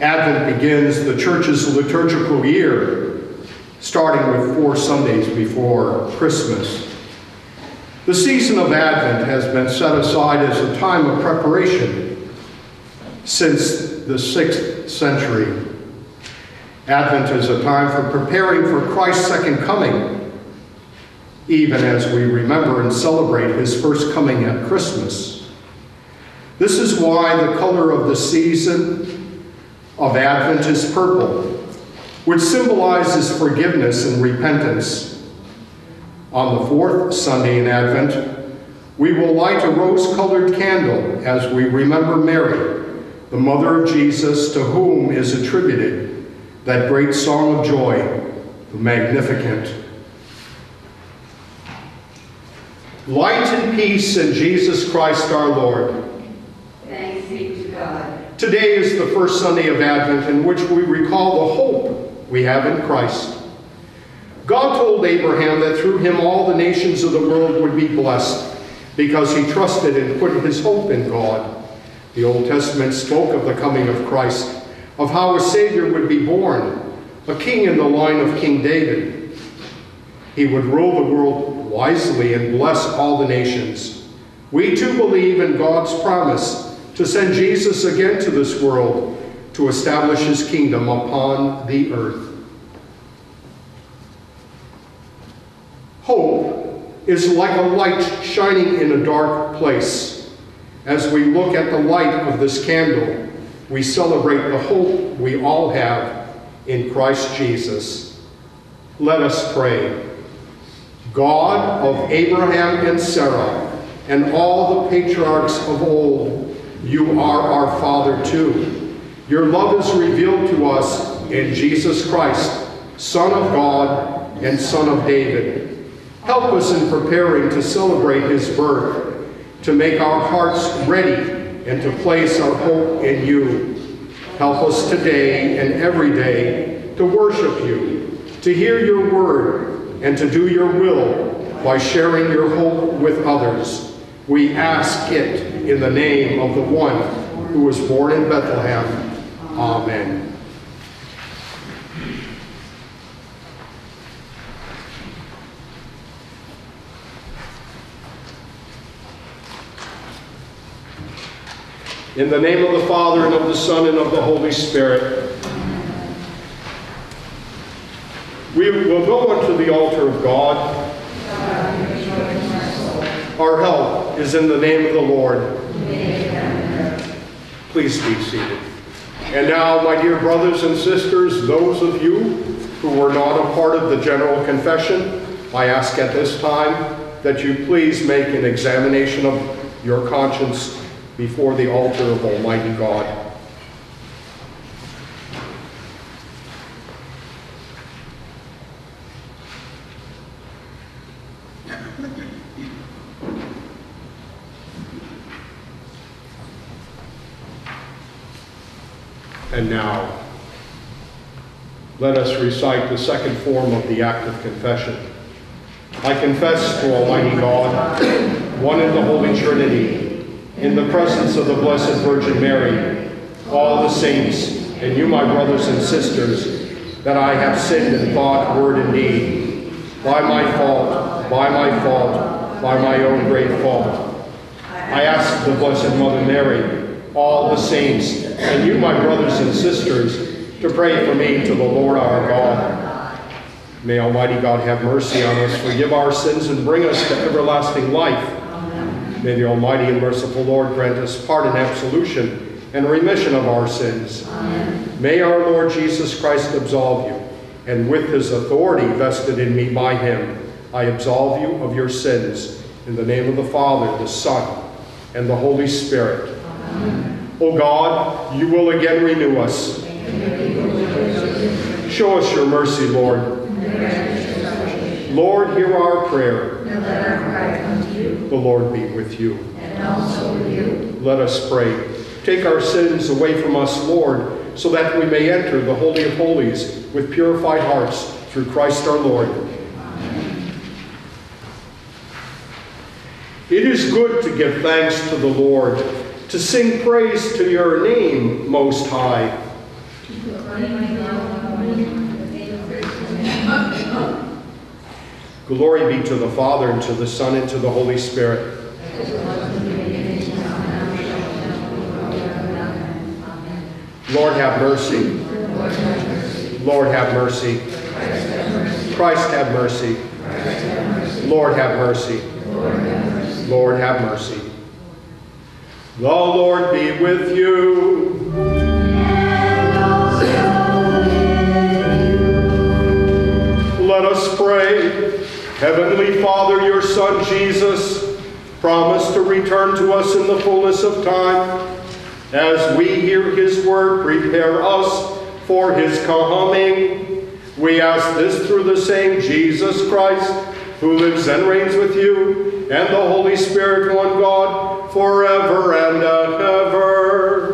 Advent begins the church's liturgical year, starting with four Sundays before Christmas. The season of Advent has been set aside as a time of preparation since the sixth century. Advent is a time for preparing for Christ's second coming even as we remember and celebrate his first coming at Christmas. This is why the color of the season of Advent is purple, which symbolizes forgiveness and repentance. On the fourth Sunday in Advent, we will light a rose-colored candle as we remember Mary, the mother of Jesus, to whom is attributed that great song of joy, the Magnificat. Light and peace in Jesus Christ our Lord. Thanks be to God. Today is the first Sunday of Advent in which we recall the hope we have in Christ. God told Abraham that through him all the nations of the world would be blessed because he trusted and put his hope in God. The Old Testament spoke of the coming of Christ, of how a Savior would be born, a king in the line of King David. He would rule the world wisely and bless all the nations. We too believe in God's promise to send Jesus again to this world to establish his kingdom upon the earth. Hope is like a light shining in a dark place. As we look at the light of this candle, we celebrate the hope we all have in Christ Jesus. Let us pray. God of Abraham and Sarah, and all the patriarchs of old, you are our Father too. Your love is revealed to us in Jesus Christ, Son of God and Son of David. Help us in preparing to celebrate his birth, to make our hearts ready and to place our hope in you. Help us today and every day to worship you, to hear your word, and to do your will by sharing your hope with others. We ask it in the name of the one who was born in Bethlehem. Amen. In the name of the Father, and of the Son, and of the Holy Spirit. We will go unto the altar of God. Our help is in the name of the Lord. Please be seated. And now, my dear brothers and sisters, those of you who were not a part of the general confession, I ask at this time that you please make an examination of your conscience before the altar of Almighty God. And now, let us recite the second form of the act of confession. I confess to Almighty God, one in the Holy Trinity, in the presence of the Blessed Virgin Mary, all the saints, and you, my brothers and sisters, that I have sinned in thought, word, and deed, by my fault, by my fault, by my own great fault. I ask the Blessed Mother Mary, all the saints, and you, my brothers and sisters, to pray for me to the Lord our God. May Almighty God have mercy on us, forgive our sins, and bring us to everlasting life. May the Almighty and merciful Lord grant us pardon, absolution, and remission of our sins. May our Lord Jesus Christ absolve you, and with his authority vested in me by him, I absolve you of your sins. In the name of the Father, the Son, and the Holy Spirit. O God, you will again renew us. Show us your mercy, Lord. Lord, hear our prayer. The Lord be with you. Let us pray. Take our sins away from us, Lord, so that we may enter the Holy of Holies with purified hearts through Christ our Lord. It is good to give thanks to the Lord, to sing praise to your name, Most High. Glory be to the Father, and to the Son, and to the Holy Spirit. Lord have mercy. Lord have mercy. Christ have mercy. Lord have mercy. Lord have mercy. The Lord be with you. And also with you. Let us pray. Heavenly Father, your Son Jesus promised to return to us in the fullness of time. As we hear his word, prepare us for his coming. We ask this through the same Jesus Christ, who lives and reigns with you, and the Holy Spirit, one God, forever and ever.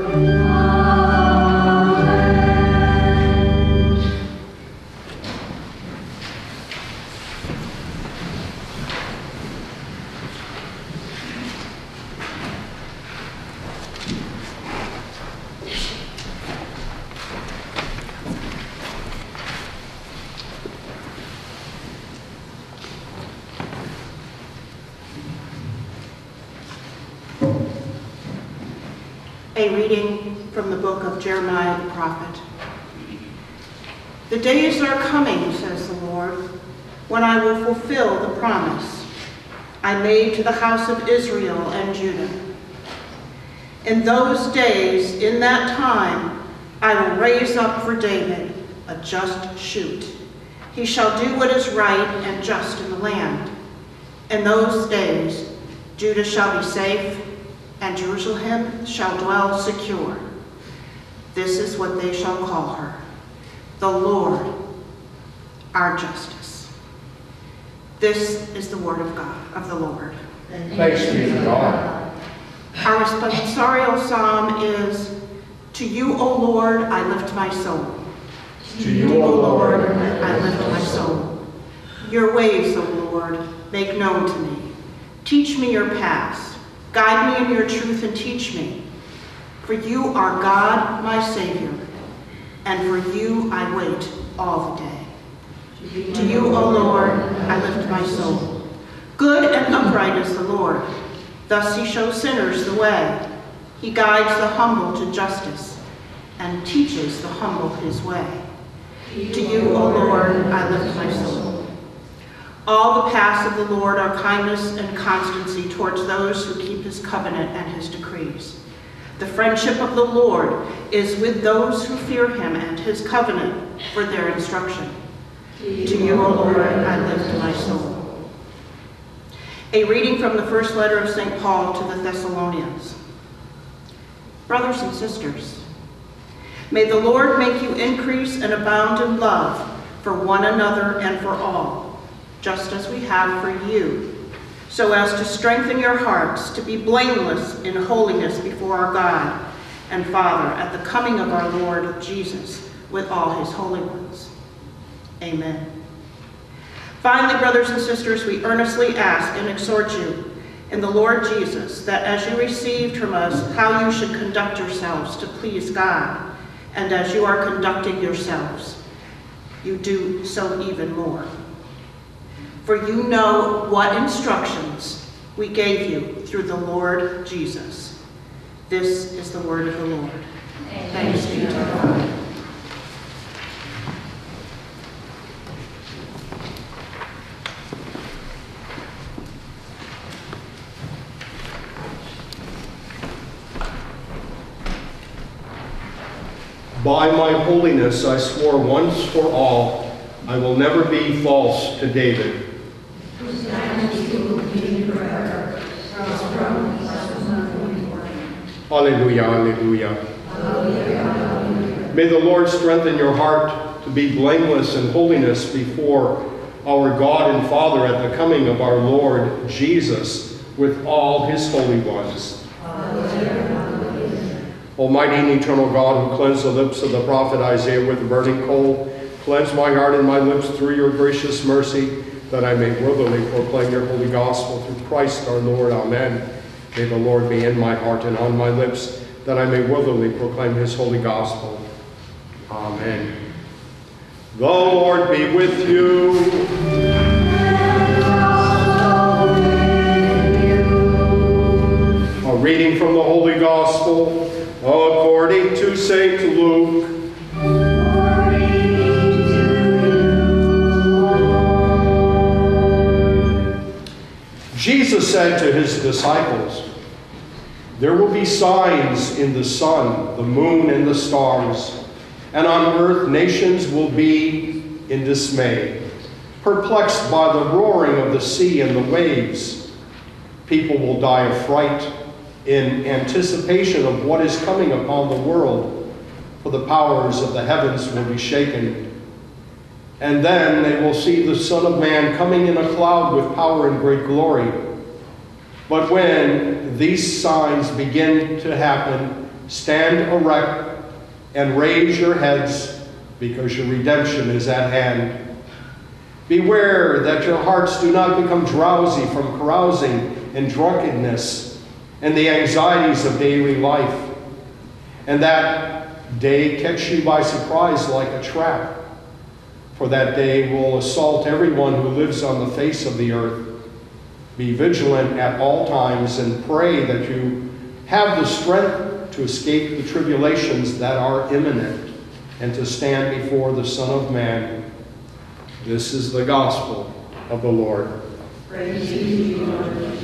Reading from the book of Jeremiah the prophet. The days are coming, says the Lord, when I will fulfill the promise I made to the house of Israel and Judah. In those days, in that time, I will raise up for David a just shoot. He shall do what is right and just in the land. In those days, Judah shall be safe, and Jerusalem shall dwell secure. This is what they shall call her, the Lord, our justice. This is the word of God, of the Lord. Thanks be to God. Our responsorial psalm is, To you, O Lord, I lift my soul. To you, O Lord, I lift my soul. Your ways, O Lord, make known to me. Teach me your paths. Guide me in your truth and teach me. For you are God, my Savior, and for you I wait all the day. To you, O Lord, I lift my soul. Good and upright is the Lord. Thus he shows sinners the way. He guides the humble to justice and teaches the humble his way. To you, O Lord, I lift my soul. All the paths of the Lord are kindness and constancy towards those who keep his covenant and his decrees. The friendship of the Lord is with those who fear him and his covenant for their instruction. To you, O Lord, I lift my soul. A reading from the first letter of St. Paul to the Thessalonians. Brothers and sisters, may the Lord make you increase and abound in love for one another and for all, just as we have for you, so as to strengthen your hearts to be blameless in holiness before our God and Father at the coming of our Lord Jesus with all his holy ones. Amen. Finally, brothers and sisters, we earnestly ask and exhort you in the Lord Jesus that as you received from us how you should conduct yourselves to please God, and as you are conducting yourselves, you do so even more. For you know what instructions we gave you through the Lord Jesus. This is the word of the Lord. Thanks be to God. By my holiness I swore once for all, I will never be false to David. Alleluia, alleluia. May the Lord strengthen your heart to be blameless in holiness before our God and Father at the coming of our Lord Jesus with all his holy ones. Almighty and eternal God, who cleansed the lips of the prophet Isaiah with burning coal, cleanse my heart and my lips through your gracious mercy, that I may worthily proclaim your holy gospel through Christ our Lord. Amen. May the Lord be in my heart and on my lips, that I may worthily proclaim his holy gospel. Amen. The Lord be with you. A reading from the Holy Gospel according to St. Luke. Jesus said to his disciples, There will be signs in the sun, the moon, and the stars, and on earth nations will be in dismay, perplexed by the roaring of the sea and the waves. People will die of fright in anticipation of what is coming upon the world, for the powers of the heavens will be shaken. And then they will see the Son of Man coming in a cloud with power and great glory. But when these signs begin to happen, stand erect and raise your heads, because your redemption is at hand. Beware that your hearts do not become drowsy from carousing and drunkenness and the anxieties of daily life, and that day catch you by surprise like a trap. For that day will assault everyone who lives on the face of the earth. Be vigilant at all times and pray that you have the strength to escape the tribulations that are imminent and to stand before the Son of Man. This is the gospel of the Lord. Praise you, Lord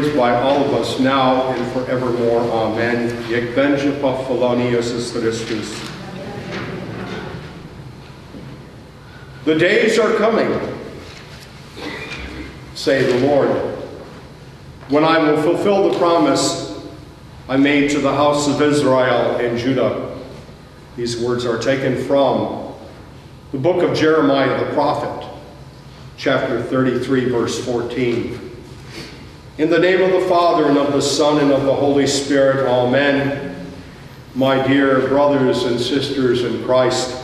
praised by all of us now and forevermore. Amen. Niech będzie. The days are coming, say the Lord, when I will fulfill the promise I made to the house of Israel and Judah. These words are taken from the book of Jeremiah the prophet chapter 33, verse 14. In the name of the Father, and of the Son, and of the Holy Spirit, amen. My dear brothers and sisters in Christ,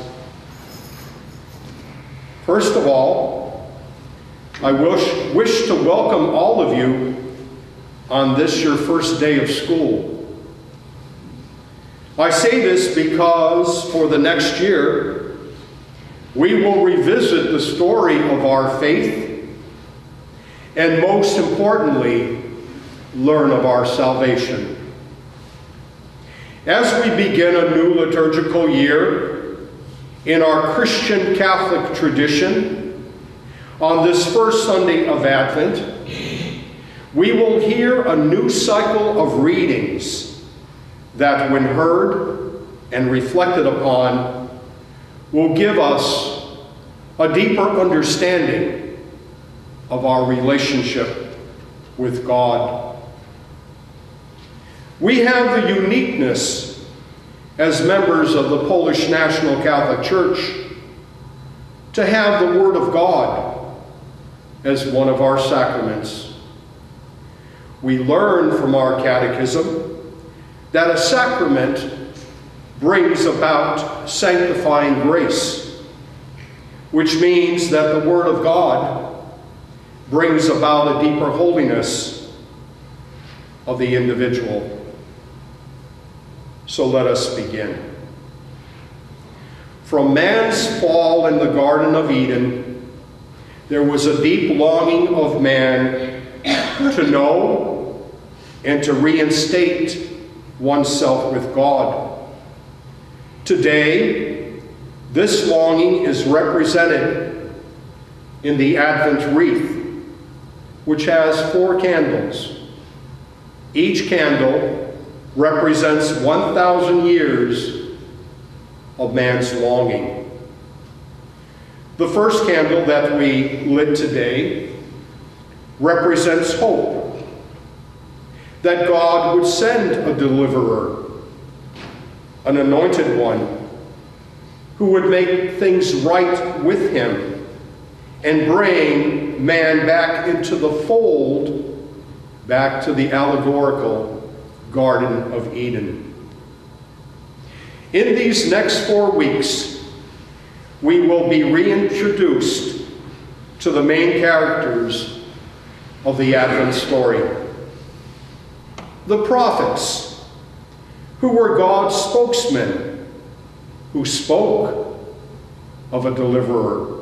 first of all, I wish, wish to welcome all of you on this your first day of school. I say this because for the next year, we will revisit the story of our faith and most importantly, learn of our salvation. As we begin a new liturgical year in our Christian Catholic tradition, on this first Sunday of Advent, we will hear a new cycle of readings that, when heard and reflected upon, will give us a deeper understanding of our relationship with God. We have the uniqueness as members of the Polish National Catholic Church to have the Word of God as one of our sacraments. We learn from our catechism that a sacrament brings about sanctifying grace, which means that the Word of God brings about a deeper holiness of the individual. So let us begin. From man's fall in the Garden of Eden, there was a deep longing of man to know and to reinstate oneself with God. Today, this longing is represented in the Advent wreath, which has four candles. Each candle represents 1,000 years of man's longing. The first candle that we lit today represents hope that God would send a deliverer, an anointed one, who would make things right with him and bring man back into the fold, back to the allegorical Garden of Eden. In these next four weeks, we will be reintroduced to the main characters of the Advent story the prophets, who were God's spokesmen, who spoke of a deliverer.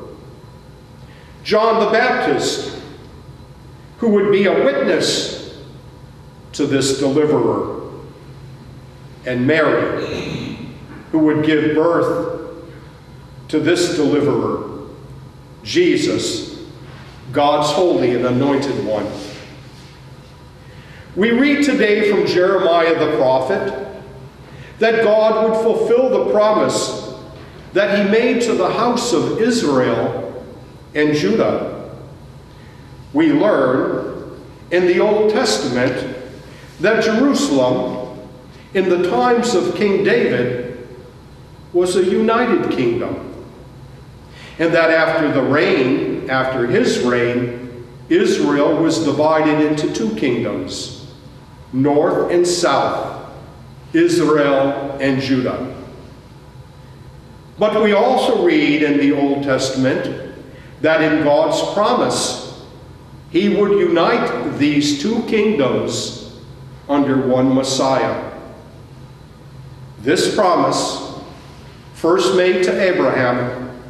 John the Baptist, who would be a witness to this deliverer. And Mary, who would give birth to this deliverer, Jesus, God's holy and anointed one. We read today from Jeremiah the prophet that God would fulfill the promise that he made to the house of Israel and Judah. We learn in the Old Testament that Jerusalem, in the times of King David, was a united kingdom. And that after the reign, after his reign, Israel was divided into two kingdoms north and south, Israel and Judah. But we also read in the Old Testament that in God's promise, he would unite these two kingdoms under one Messiah. This promise, first made to Abraham,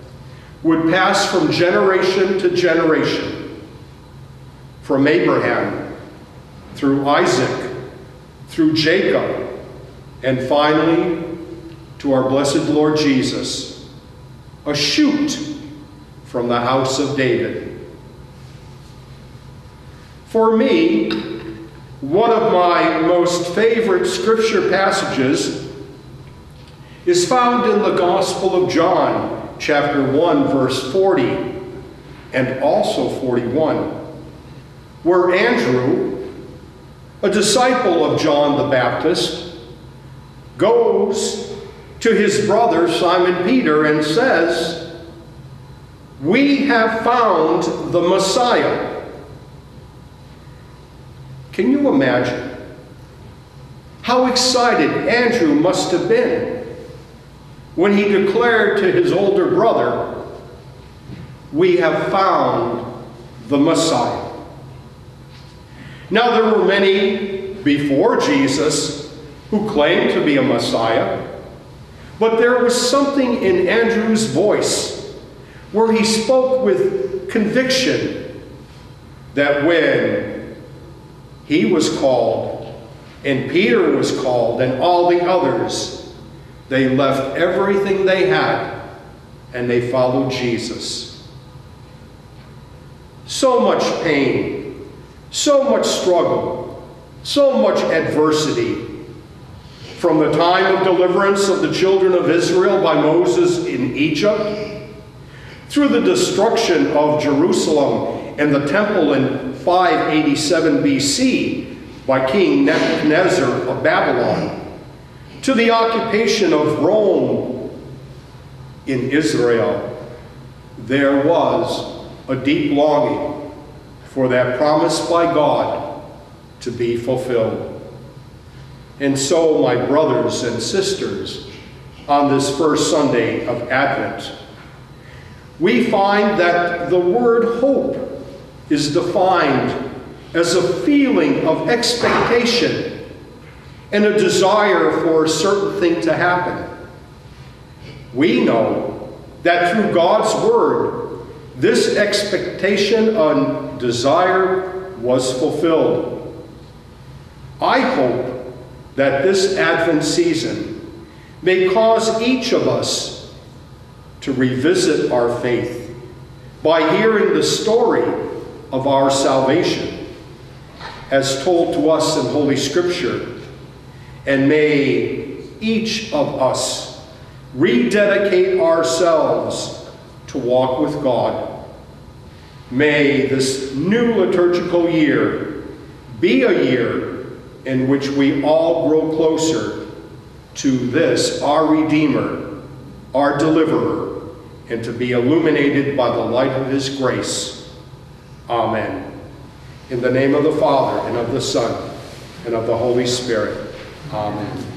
would pass from generation to generation. From Abraham, through Isaac, through Jacob, and finally to our blessed Lord Jesus, a shoot from the house of David. For me, one of my most favorite scripture passages is found in the Gospel of John, chapter 1, verse 40, and also 41, where Andrew, a disciple of John the Baptist, goes to his brother Simon Peter and says, We have found the Messiah. Can you imagine how excited Andrew must have been when he declared to his older brother, We have found the Messiah? Now, there were many before Jesus who claimed to be a Messiah, but there was something in Andrew's voice where he spoke with conviction that when he was called and Peter was called and all the others, they left everything they had and they followed Jesus. So much pain, so much struggle, so much adversity. From the time of deliverance of the children of Israel by Moses in Egypt, through the destruction of Jerusalem and the temple in 587 BC by King Nebuchadnezzar of Babylon, to the occupation of Rome in Israel, there was a deep longing for that promise by God to be fulfilled. And so, my brothers and sisters, on this first Sunday of Advent, we find that the word hope is defined as a feeling of expectation and a desire for a certain thing to happen. We know that through God's Word, this expectation and desire was fulfilled. I hope that this Advent season may cause each of us to revisit our faith by hearing the story of our salvation as told to us in Holy Scripture. And may each of us rededicate ourselves to walk with God. May this new liturgical year be a year in which we all grow closer to this, our Redeemer, our Deliverer, and to be illuminated by the light of His grace. Amen. In the name of the Father, and of the Son, and of the Holy Spirit. Amen.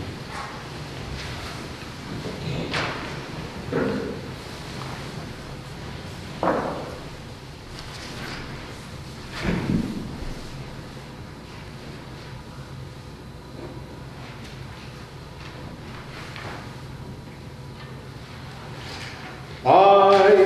I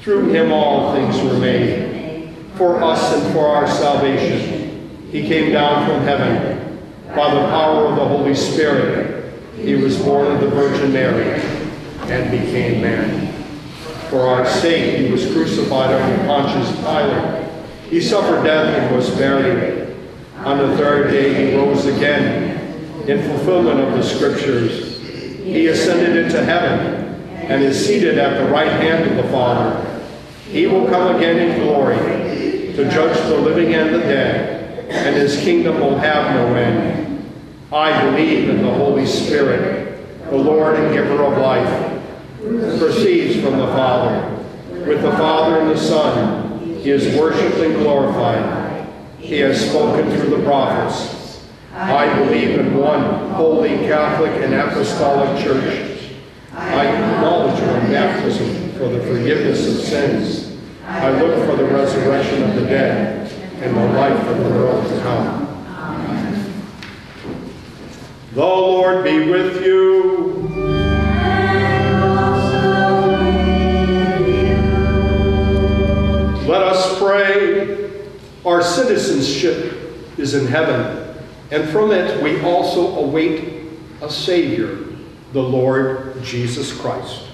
Through him all things were made. For us and for our salvation, he came down from heaven. By the power of the Holy Spirit, he was born of the Virgin Mary and became man. For our sake, he was crucified under Pontius Pilate. He suffered death and was buried. On the third day, he rose again. In fulfillment of the Scriptures, he ascended into heaven and is seated at the right hand of the Father. He will come again in glory to judge the living and the dead, and his kingdom will have no end. I believe in the Holy Spirit, the Lord and giver of life, who proceeds from the Father. With the Father and the Son, he is worshipped and glorified. He has spoken through the prophets. I believe in one holy Catholic and apostolic church. I acknowledge your baptism for the forgiveness of sins. I look for the resurrection of the dead and the life of the world to come. The Lord be with you. Let us pray. Our citizenship is in heaven, and from it we also await a Savior, the Lord Jesus Christ.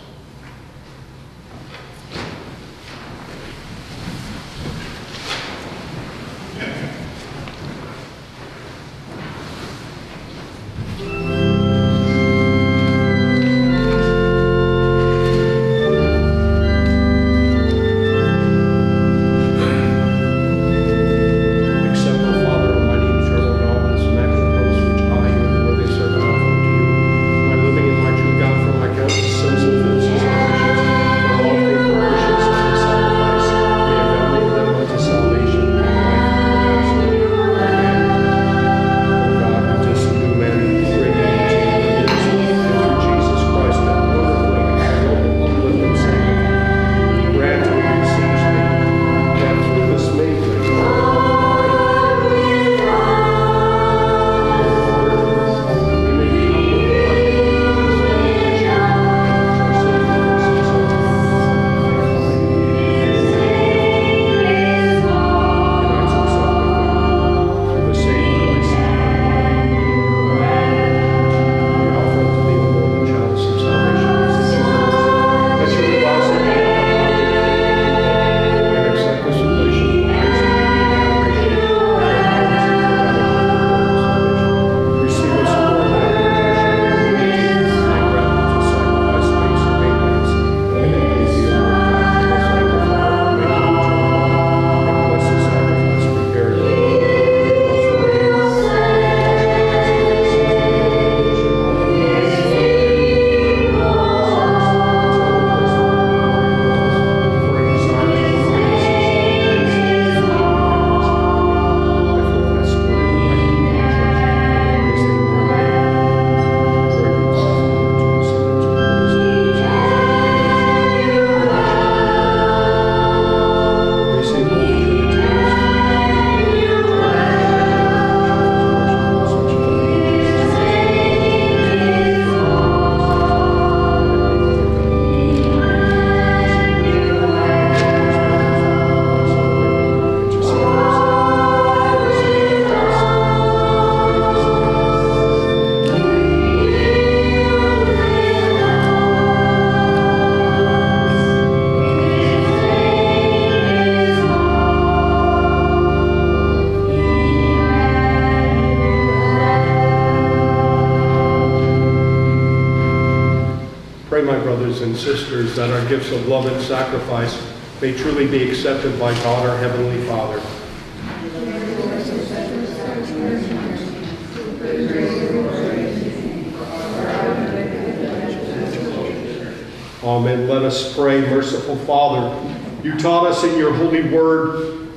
That our gifts of love and sacrifice may truly be accepted by God our Heavenly Father. Amen. Let us pray, merciful Father. You taught us in your holy word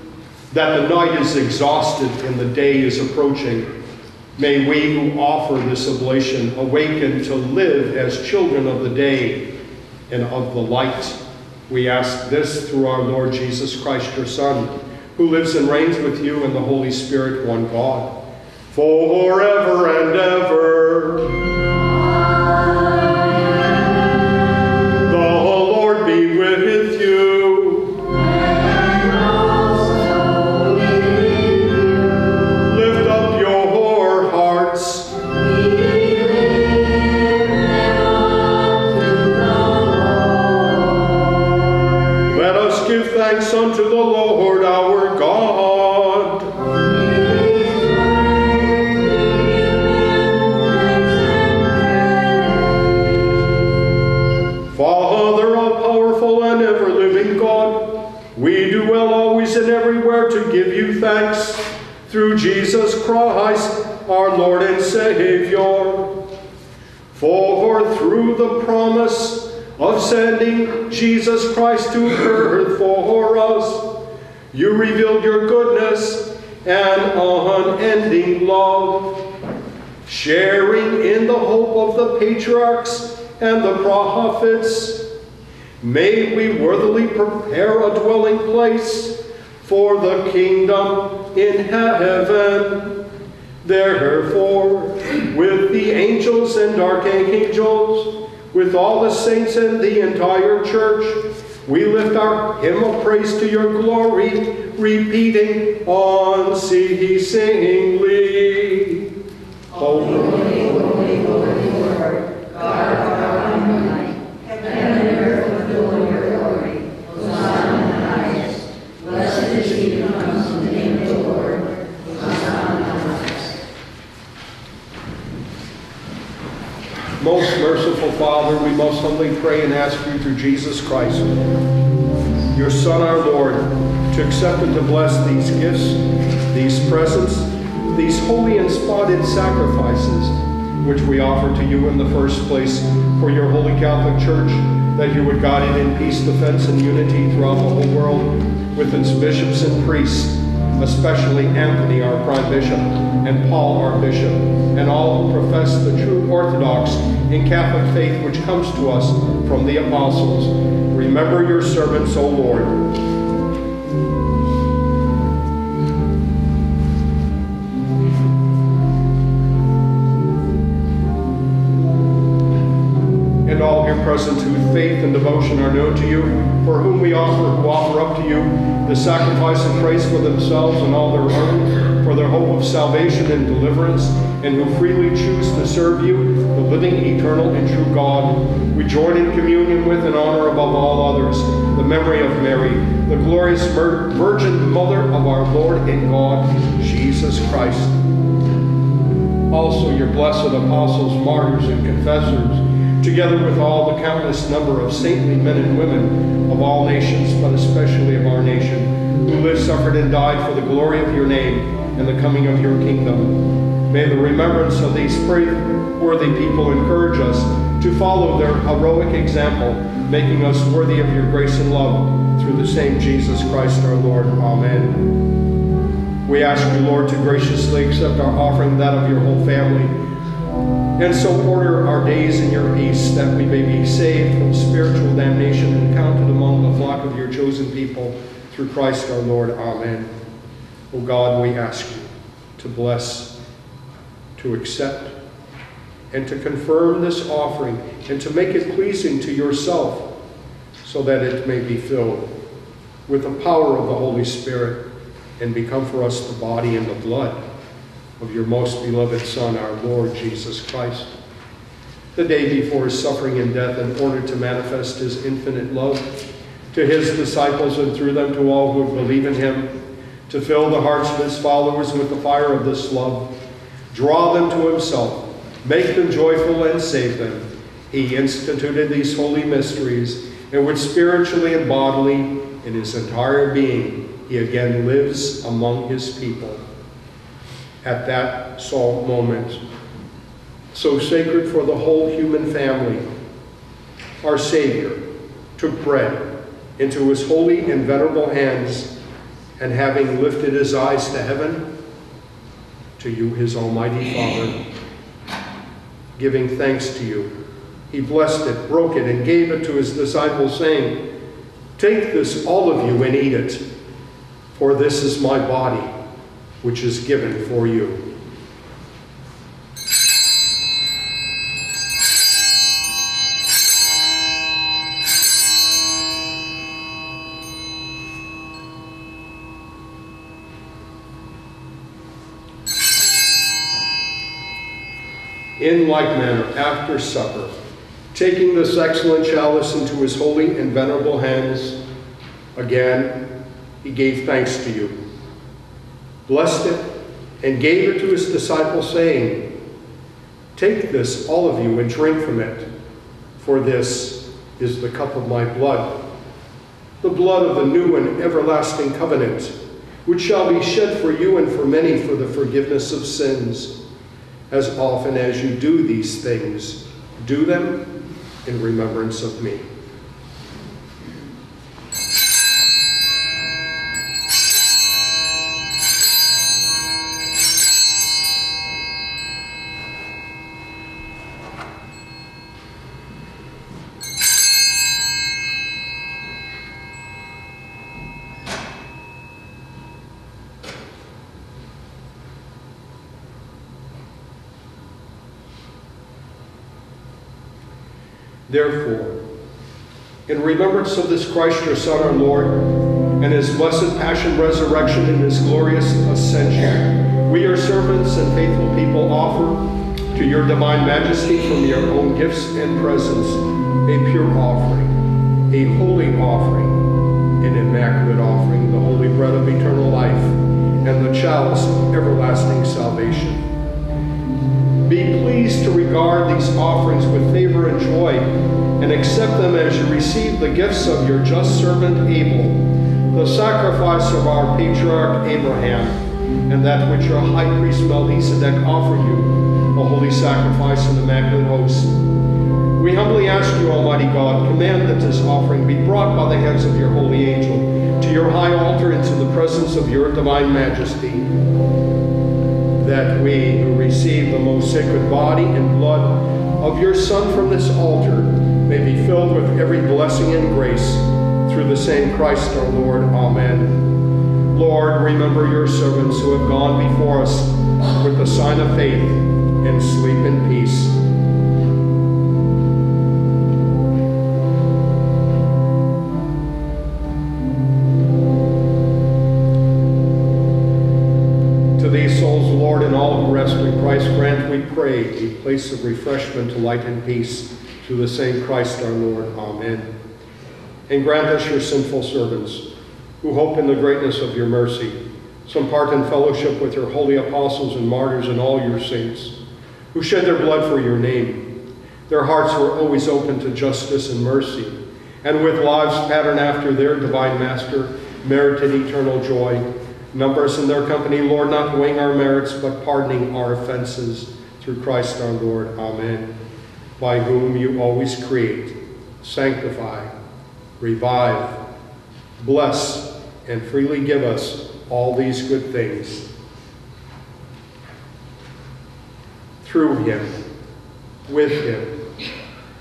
that the night is exhausted and the day is approaching. May we who offer this oblation awaken to live as children of the day and of the light. We ask this through our Lord Jesus Christ, your Son, who lives and reigns with you in the Holy Spirit, one God, forever and ever. Sending Jesus Christ to earth for us, you revealed your goodness and unending love sharing in the hope of the patriarchs and the prophets. May we worthily prepare a dwelling place for the kingdom in heaven. Therefore, with the angels and archangels, with all the saints and the entire church, we lift our hymn of praise to your glory, repeating unceasingly. Holy, Most merciful Father, we most humbly pray and ask you through Jesus Christ, your Son, our Lord, to accept and to bless these gifts, these presents, these holy and spotted sacrifices, which we offer to you in the first place for your holy Catholic Church, that you would guide it in peace, defense, and unity throughout the whole world, with its bishops and priests, especially Anthony, our prime bishop, and Paul, our bishop, and all who profess the true Orthodox in Catholic faith which comes to us from the apostles. Remember your servants, O Lord. and all here present whose faith and devotion are known to you, for whom we offer, who offer up to you the sacrifice and praise for themselves and all their own, for their hope of salvation and deliverance, and who freely choose to serve you, the living, eternal, and true God. We join in communion with and honor above all others the memory of Mary, the glorious Vir- Virgin Mother of our Lord and God, Jesus Christ. Also, your blessed apostles, martyrs, and confessors, together with all the countless number of saintly men and women of all nations, but especially of our nation, who lived, suffered, and died for the glory of your name and the coming of your kingdom. May the remembrance of these worthy people encourage us to follow their heroic example, making us worthy of your grace and love through the same Jesus Christ our Lord. Amen. We ask you, Lord, to graciously accept our offering, that of your whole family, and so order our days in your peace, that we may be saved from spiritual damnation and counted among the flock of your chosen people, through Christ our Lord. Amen. O God, we ask you to bless, to accept, and to confirm this offering, and to make it pleasing to yourself, so that it may be filled with the power of the Holy Spirit and become for us the body and the blood of your most beloved Son, our Lord Jesus Christ. The day before his suffering and death, in order to manifest his infinite love to his disciples and through them to all who believe in him, to fill the hearts of his followers with the fire of this love, draw them to himself, make them joyful, and save them. He instituted these holy mysteries in which spiritually and bodily, in his entire being, he again lives among his people. At that solemn moment, so sacred for the whole human family, our Savior took bread into his holy and venerable hands, and having lifted his eyes to heaven, to you, his almighty Father, giving thanks to you, he blessed it, broke it, and gave it to his disciples, saying, Take this, all of you, and eat it, for this is my body, which is given for you. In like manner, after supper, taking this excellent chalice into his holy and venerable hands, again he gave thanks to you, blessed it, and gave it to his disciples, saying, Take this, all of you, and drink from it, for this is the cup of my blood, the blood of the new and everlasting covenant, which shall be shed for you and for many for the forgiveness of sins. As often as you do these things, do them in remembrance of me. Therefore, in remembrance of this Christ your Son, our Lord, and his blessed passion, resurrection, and his glorious ascension, we, your servants and faithful people, offer to your divine majesty from your own gifts and presents a pure offering, a holy offering, an immaculate offering, the holy bread of eternal life, and the chalice of everlasting salvation. To regard these offerings with favor and joy, and accept them as you receive the gifts of your just servant Abel, the sacrifice of our patriarch Abraham, and that which your high priest Melchizedek offered you, a holy sacrifice and the immaculate host. We humbly ask you, Almighty God, command that this offering be brought by the hands of your holy angel to your high altar into the presence of your divine majesty that we who receive the most sacred body and blood of your Son from this altar may be filled with every blessing and grace through the same Christ our Lord. Amen. Lord, remember your servants who have gone before us with the sign of faith and sleep in peace. Place of refreshment, to light, and peace through the same Christ our Lord. Amen. And grant us, your sinful servants, who hope in the greatness of your mercy, some part in fellowship with your holy apostles and martyrs and all your saints, who shed their blood for your name. Their hearts were always open to justice and mercy, and with lives patterned after their divine master, merited eternal joy. Number us in their company, Lord, not weighing our merits, but pardoning our offenses through Christ our Lord. Amen. By whom you always create, sanctify, revive, bless, and freely give us all these good things. Through him, with him,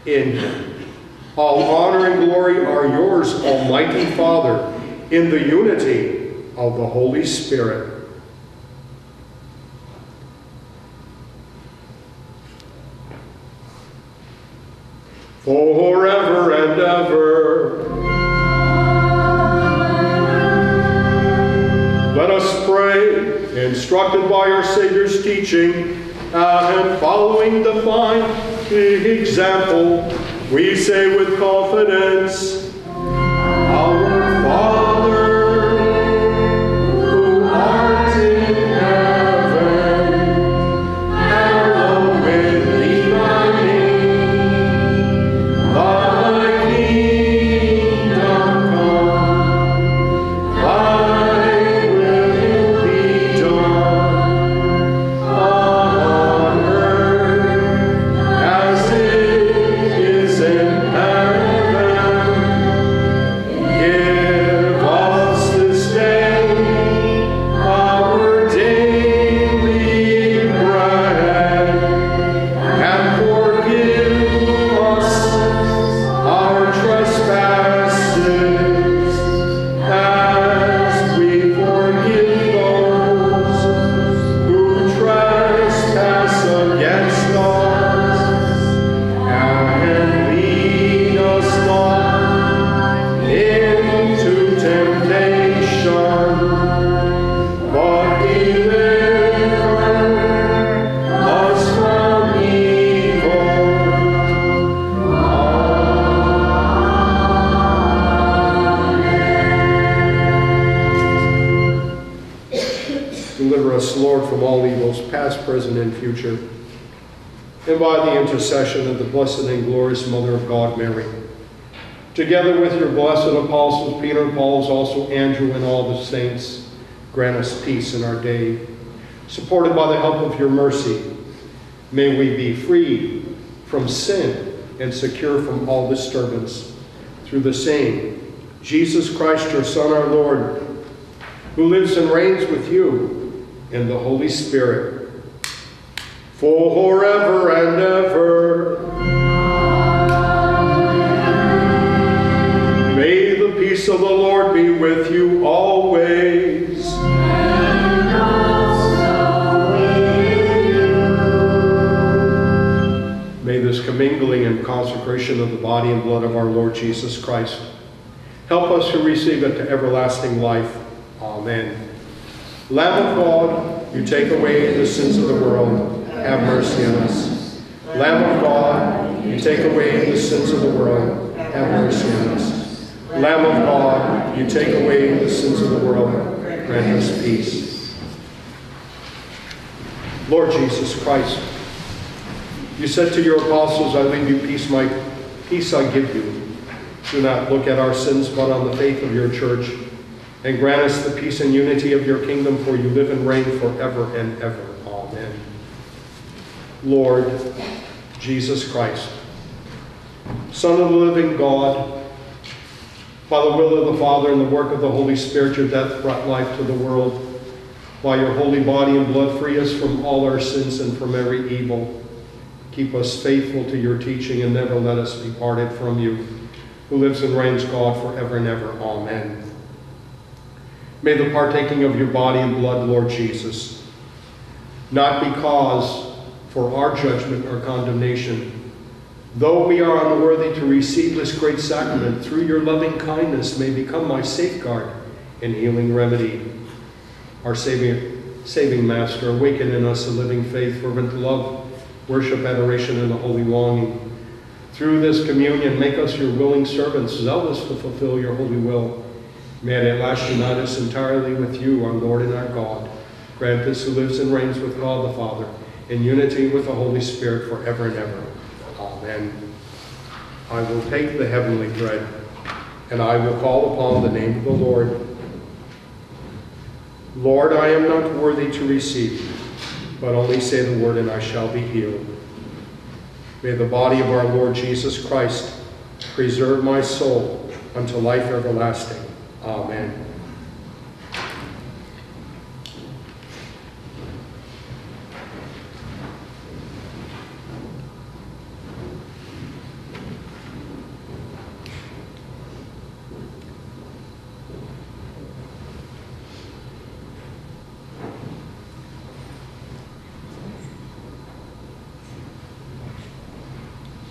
in him. All honor and glory are yours, Almighty Father, in the unity of the Holy Spirit forever and ever. Let us pray, instructed by our Savior's teaching, and following the fine example, we say with confidence, Our Father, future. And by the intercession of the blessed and glorious Mother of God, Mary, together with your blessed apostles, Peter and Paul, also Andrew and all the saints, grant us peace in our day. Supported by the help of your mercy, may we be freed from sin and secure from all disturbance. Through the same, Jesus Christ, your Son, our Lord, who lives and reigns with you in the Holy Spirit, forever and ever. May the peace of the Lord be with you always. And also with you. May this commingling and consecration of the body and blood of our Lord Jesus Christ help us to receive it to everlasting life. Amen. Lamb of God, you take away the sins of the world, have mercy on us. Lamb of God, you take away the sins of the world, have mercy on us. Lamb of God, you take away the sins of the world, grant us peace. Lord Jesus Christ, you said to your apostles, I leave you peace, my peace I give you. Do not look at our sins, but on the faith of your church, and grant us the peace and unity of your kingdom, for you live and reign forever and ever. Amen. Lord Jesus Christ, Son of the living God, by the will of the Father and the work of the Holy Spirit, your death brought life to the world. By your holy body and blood, free us from all our sins and from every evil. Keep us faithful to your teaching and never let us be parted from you, who lives and reigns God forever and ever. Amen. May the partaking of your body and blood, Lord Jesus, not cause for our judgment or condemnation, though we are unworthy to receive this great sacrament, through your loving kindness may become my safeguard and healing remedy. Our Savior, saving Master, awaken in us a living faith, fervent love, worship, adoration, and a holy longing. Through this communion, make us your willing servants, zealous to fulfill your holy will. May it at last unite us entirely with you, our Lord and our God. Grant this who lives and reigns with God the Father, in unity with the Holy Spirit forever and ever. Amen. I will take the heavenly bread, and I will call upon the name of the Lord. Lord, I am not worthy to receive you, but only say the word, and I shall be healed. May the body of our Lord Jesus Christ preserve my soul unto life everlasting. Amen.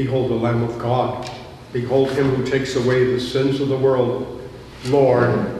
Behold the Lamb of God. Behold him who takes away the sins of the world. Lord,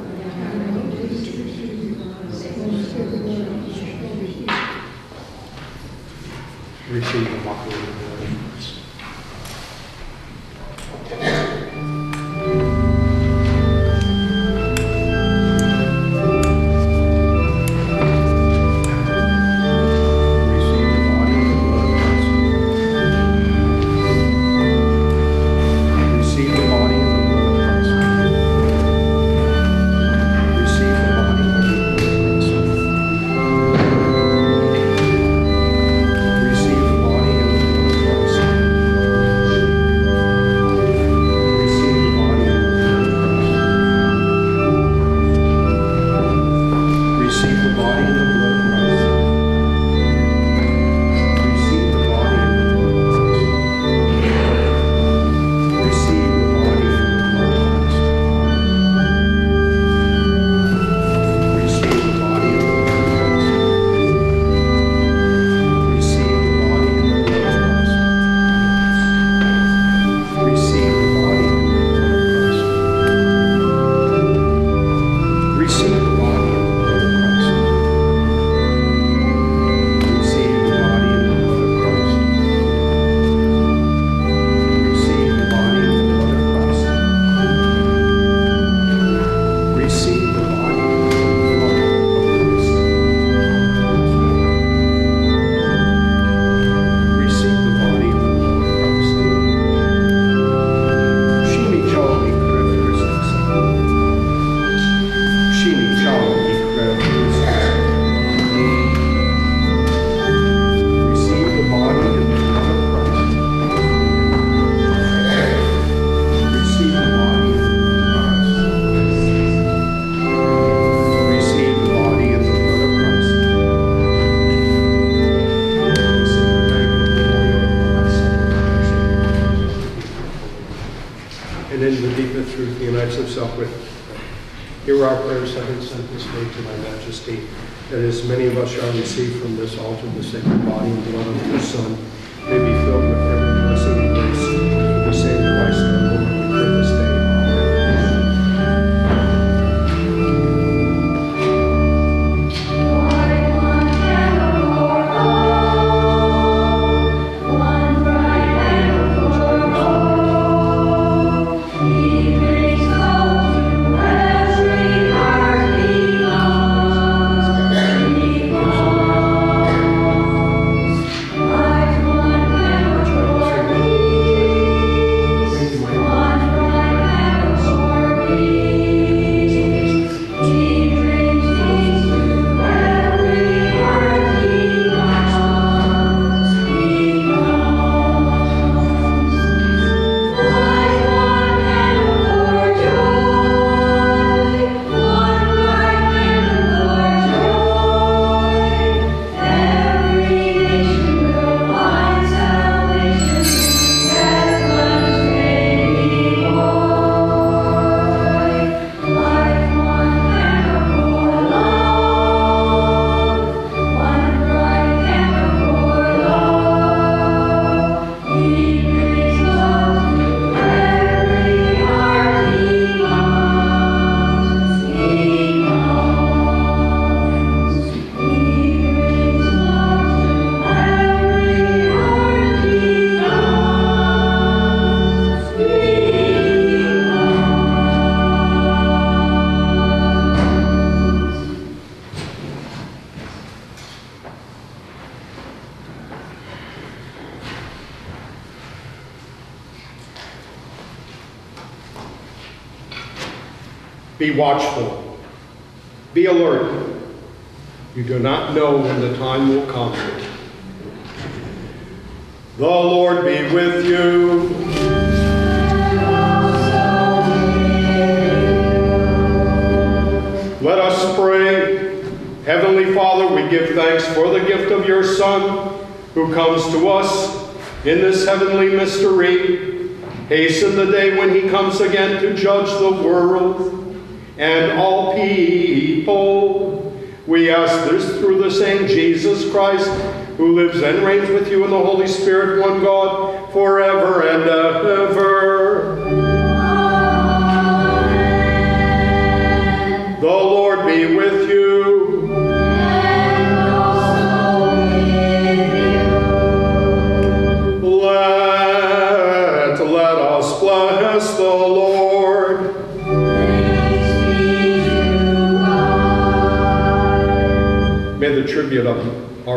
judge the world and all people. We ask this through the same Jesus Christ, who lives and reigns with you in the Holy Spirit, one God, forever and ever.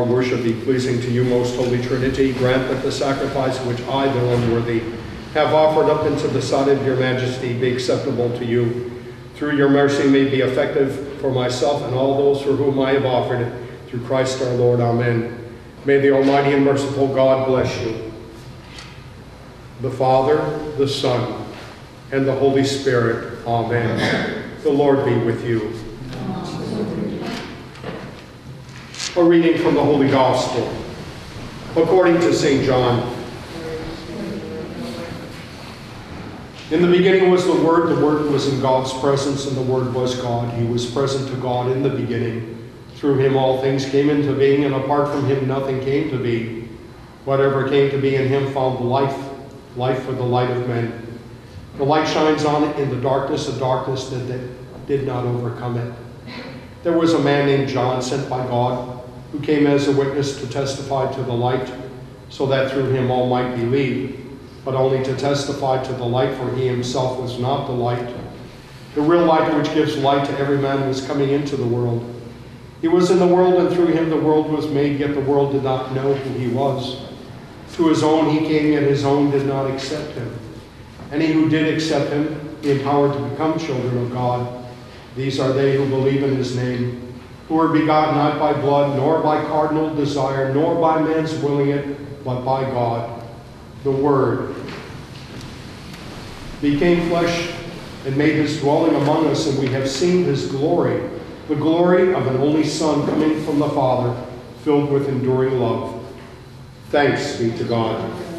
Our worship be pleasing to you, most holy Trinity. Grant that the sacrifice which I, though unworthy, have offered up into the sight of your majesty be acceptable to you. Through your mercy may be effective for myself and all those for whom I have offered it. Through Christ our Lord. Amen. May the Almighty and merciful God bless you. The Father, the Son, and the Holy Spirit. Amen. The Lord be with you. A reading from the Holy Gospel according to St. John. In the beginning was the Word, the Word was in God's presence, and the Word was God. He was present to God in the beginning. Through him all things came into being, and apart from him nothing came to be. Whatever came to be in him found life, life for the light of men. The light shines on it in the darkness, a darkness that, did not overcome it. There was a man named John sent by God who came as a witness to testify to the light, so that through him all might believe, but only to testify to the light, for he himself was not the light. The real light which gives light to every man was coming into the world. He was in the world, and through him the world was made, yet the world did not know who he was. To his own he came, yet his own did not accept him. Any who did accept him, he empowered to become children of God. These are they who believe in his name, who were begotten not by blood, nor by cardinal desire, nor by man's willing it, but by God. The Word became flesh and made his dwelling among us, and we have seen his glory, the glory of an only Son coming from the Father, filled with enduring love. Thanks be to God.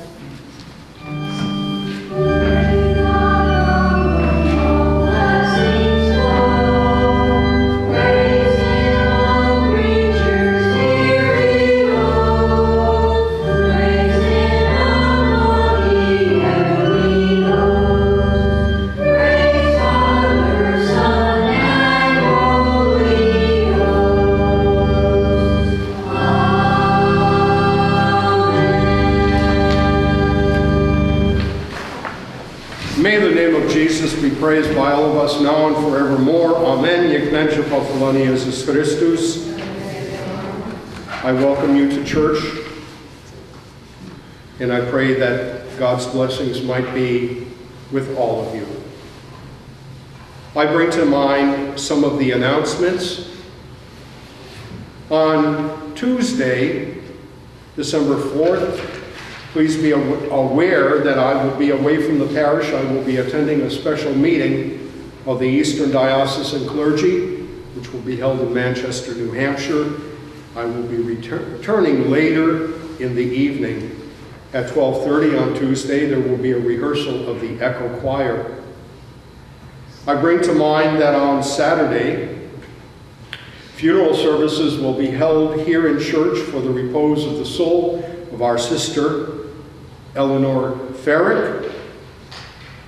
Us now and forevermore. Amen. Chrystus. I welcome you to church, and I pray that God's blessings might be with all of you. I bring to mind some of the announcements. On Tuesday, December 4th, please be aware that I will be away from the parish. I will be attending a special meeting of the Eastern Diocesan Clergy, which will be held in Manchester, New Hampshire. I will be retur- returning later in the evening. At 12:30 on Tuesday, there will be a rehearsal of the Echo Choir. I bring to mind that on Saturday, funeral services will be held here in church for the repose of the soul of our sister Eleanor Ferrick.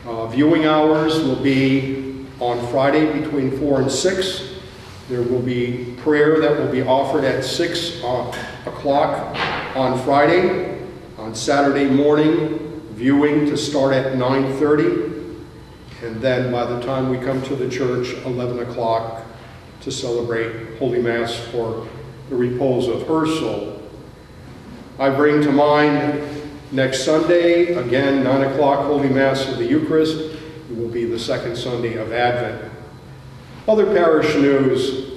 Uh, viewing hours will be on Friday between 4 and 6. There will be prayer that will be offered at 6 uh, o'clock on Friday. On Saturday morning, viewing to start at 9:30. And then by the time we come to the church, 11 o'clock to celebrate Holy Mass for the repose of her soul. I bring to mind next Sunday, again, 9 o'clock, Holy Mass of the Eucharist. Will be the second Sunday of Advent. Other parish news.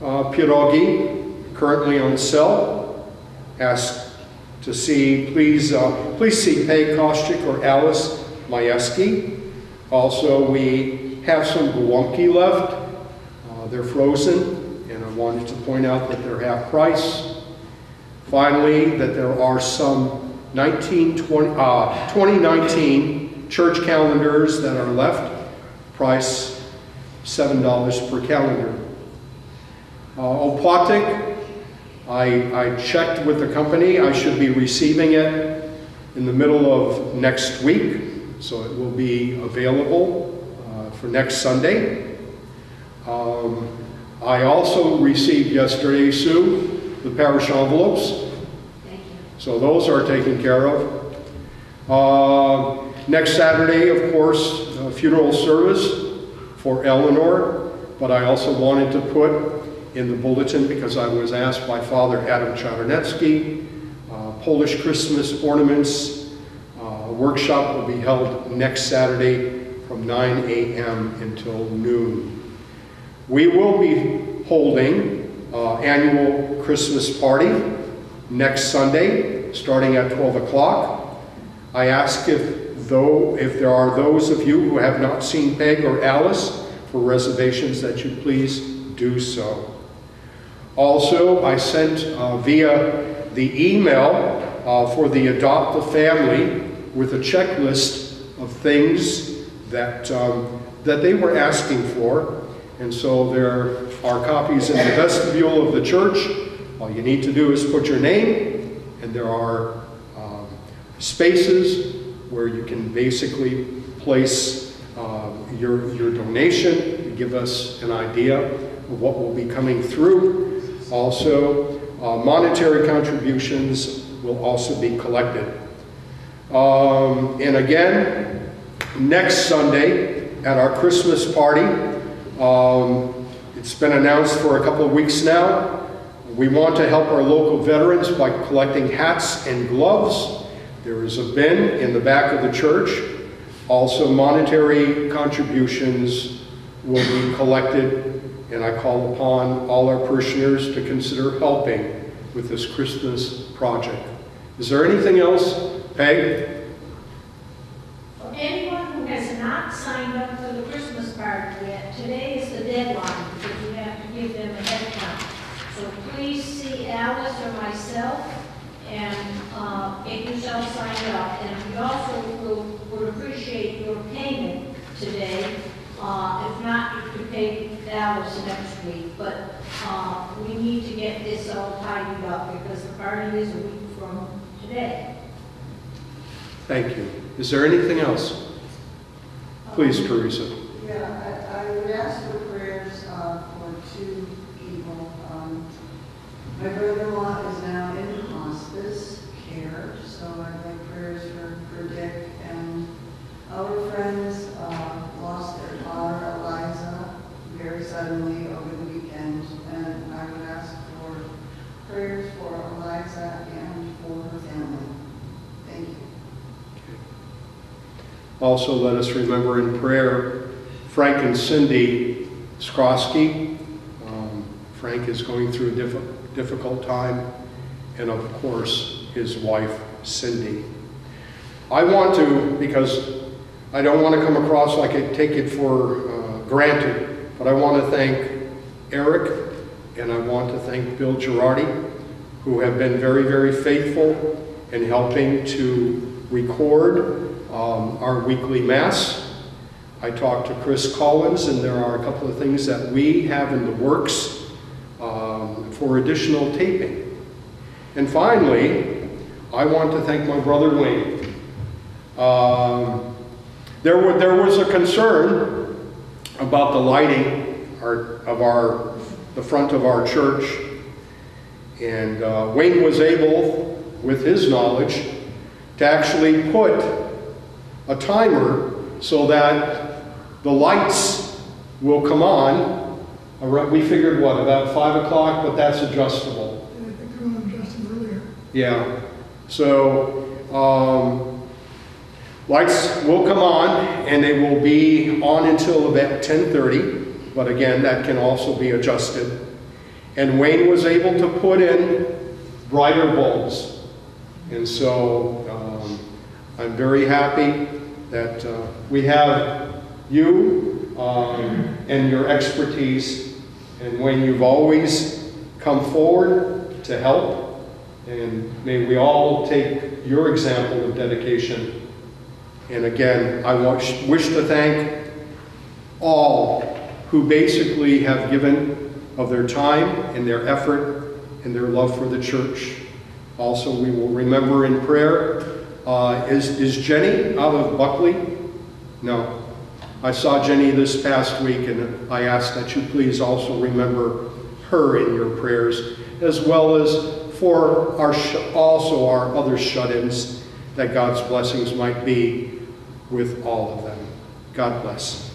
Uh, Pierogi, currently on cell, asked to see, please, uh, please see Peg Koschik or Alice Majewski. Also, we have some Gołąbki left. Uh, They're frozen, and I wanted to point out that they're half price. Finally, that there are some 1920, uh, 2019 church calendars that are left, price $7 per calendar. Uh, Opłatek, I, I checked with the company, I should be receiving it in the middle of next week, so it will be available uh, for next Sunday. Um, I also received yesterday, Sue, the parish envelopes. Thank you. So those are taken care of. Uh, Next Saturday, of course, a funeral service for Eleanor, but I also wanted to put in the bulletin, because I was asked by Father Adam Czarnecki, uh, Polish Christmas ornaments uh, workshop will be held next Saturday from 9 a.m. until noon. We will be holding uh, annual Christmas party next Sunday, starting at 12 o'clock. I ask if though, if there are those of you who have not seen Peg or Alice for reservations, that you please do so. Also, I sent uh, via the email uh, for the Adopt a Family with a checklist of things that, um, that they were asking for. And so there are copies in the vestibule of the church. All you need to do is put your name, and there are um, spaces where you can basically place um, your, your donation give us an idea of what will be coming through. Also, uh, monetary contributions will also be collected. Um, and again, next Sunday at our Christmas party, um, it's been announced for a couple of weeks now. We want to help our local veterans by collecting hats and gloves. There is a bin in the back of the church. Also, monetary contributions will be collected, and I call upon all our parishioners to consider helping with this Christmas project. Is there anything else, Peg? For anyone who has not signed up for the Christmas party yet, today is the deadline, have to give them a head count. So please see Alice or myself and uh, get yourself signed up. And we also will, would appreciate your payment today. Uh, If not, you could pay Alice next week. But uh, we need to get this all tidied up, because the party is a week from today. Thank you. Is there anything else? Please, Teresa. Yeah, I, I would ask for prayers uh, for two people. Um, My brother-in-law is now in so I'd like prayers for, for Dick and our friends uh, lost their daughter, Eliza, very suddenly over the weekend. And I would ask for prayers for Eliza and for her family. Thank you. Also, let us remember in prayer Frank and Cindy Skrosky. Um, Frank is going through a diff difficult time. And of course, his wife, Cindy. I want to, because I don't want to come across like I take it for uh, granted, but I want to thank Eric and I want to thank Bill Girardi, who have been very, very faithful in helping to record um, our weekly Mass. I talked to Chris Collins, and there are a couple of things that we have in the works um, for additional taping. And finally, I want to thank my brother Wayne. Um, there, were, there was a concern about the lighting our, of our, the front of our church, and uh, Wayne was able, with his knowledge, to actually put a timer so that the lights will come on. We figured what, about five o'clock, but that's adjustable. I think on Justin earlier. Yeah, so, um, lights will come on and they will be on until about 10:30, but again, that can also be adjusted. And Wayne was able to put in brighter bulbs. And so, um, I'm very happy that uh, we have you um, and your expertise. And Wayne, you've always come forward to help. And may we all take your example of dedication. And again, I wish to thank all who basically have given of their time and their effort and their love for the church. Also, we will remember in prayer, uh, is, is Jenny out of Buckley? No. I saw Jenny this past week and I ask that you please also remember her in your prayers, as well as for our, also our other shut-ins, that God's blessings might be with all of them. God bless.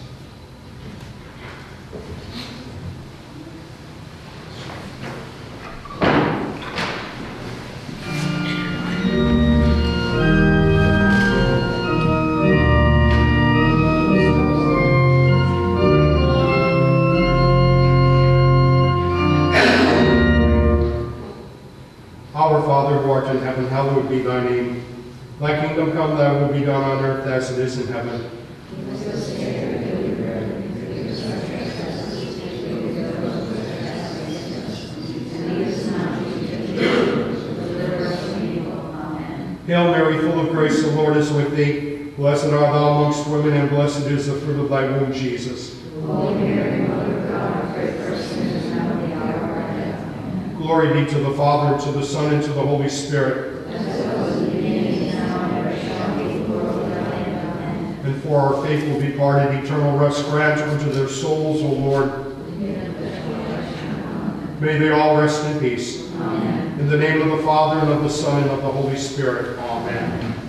Hallowed be thy name. Thy kingdom come, thy will be done on earth as it is in heaven. Hail Mary, full of grace, the Lord is with thee. Blessed art thou amongst women, and blessed is the fruit of thy womb, Jesus. Glory be to the Father, to the Son, and to the Holy Spirit. For our faithful departed, eternal rest grant unto their souls, O Lord. May they all rest in peace. In the name of the Father, and of the Son, and of the Holy Spirit. Amen.